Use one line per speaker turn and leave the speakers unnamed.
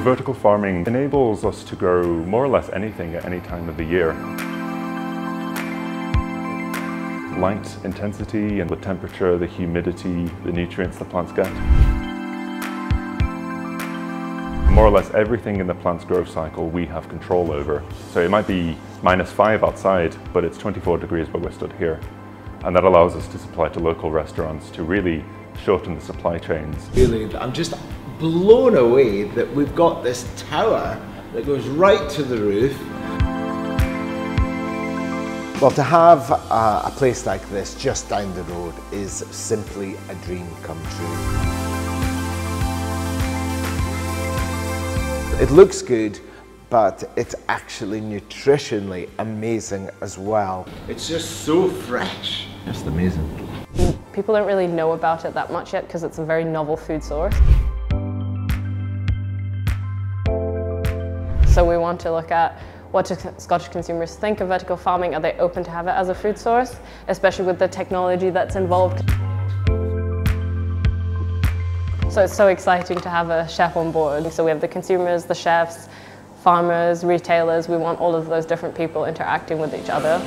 Vertical farming enables us to grow more or less anything at any time of the year. Light intensity and the temperature, the humidity, the nutrients the plants get. More or less everything in the plant's growth cycle we have control over. So it might be minus five outside, but it's 24 degrees where we're stood here. And that allows us to supply to local restaurants to really shorten the supply chains.
Really, I'm just blown away that we've got this tower that goes right to the roof. Well, to have a, a place like this just down the road is simply a dream come true. It looks good, but it's actually nutritionally amazing as well. It's just so fresh. Just amazing.
People don't really know about it that much yet because it's a very novel food source. So we want to look at what do Scottish consumers think of vertical farming? Are they open to have it as a food source, especially with the technology that's involved? So it's so exciting to have a chef on board. So we have the consumers, the chefs, farmers, retailers. We want all of those different people interacting with each other.